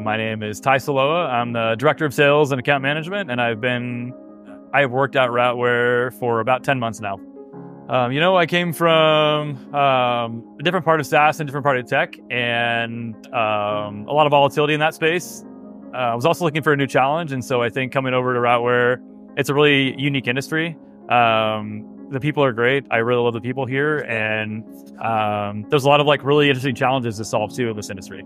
my name is Ty Cieloha. I'm the Director of Sales and Account Management, and I've been, I've worked at Routeware for about 10 months now. Um, you know, I came from um, a different part of SaaS and different part of tech, and um, a lot of volatility in that space. Uh, I was also looking for a new challenge, and so I think coming over to Routeware, it's a really unique industry. Um, the people are great. I really love the people here, and um, there's a lot of like really interesting challenges to solve too in this industry.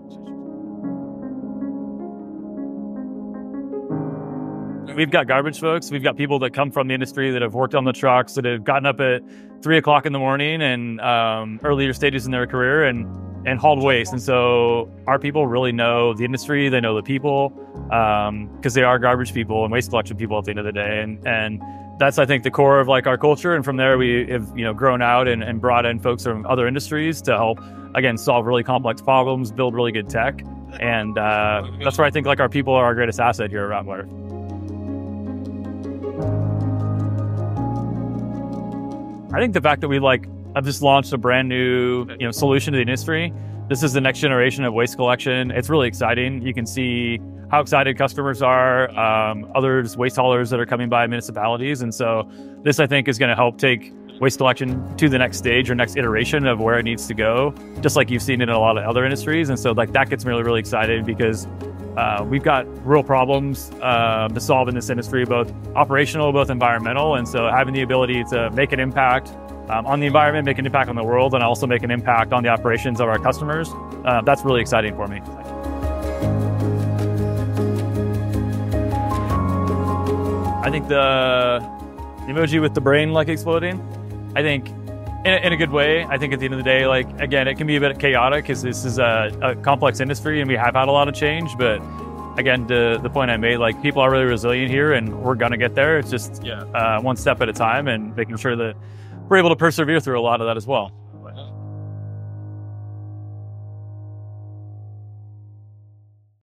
We've got garbage folks. We've got people that come from the industry that have worked on the trucks, that have gotten up at three o'clock in the morning and um, earlier stages in their career and and hauled waste. And so our people really know the industry. They know the people because um, they are garbage people and waste collection people at the end of the day. And and that's I think the core of like our culture. And from there we have you know grown out and, and brought in folks from other industries to help again solve really complex problems, build really good tech. And uh, that's where I think like our people are our greatest asset here at Routeware. I think the fact that we like have just launched a brand new you know solution to the industry. This is the next generation of waste collection. It's really exciting. You can see how excited customers are, um, others, waste haulers that are coming by municipalities. And so this, I think, is going to help take waste collection to the next stage or next iteration of where it needs to go, just like you've seen it in a lot of other industries. And so like that gets me really, really excited because uh, we've got real problems uh, to solve in this industry, both operational, both environmental. And so having the ability to make an impact um, on the environment, make an impact on the world, and also make an impact on the operations of our customers, uh, that's really exciting for me. I think the emoji with the brain like exploding, I think in a, in a, good way. I think at the end of the day, like again, it can be a bit chaotic because this is a, a, complex industry and we have had a lot of change. But again, to the point I made, like people are really resilient here and we're gonna get there. It's just yeah. uh, one step at a time and making sure that we're able to persevere through a lot of that as well.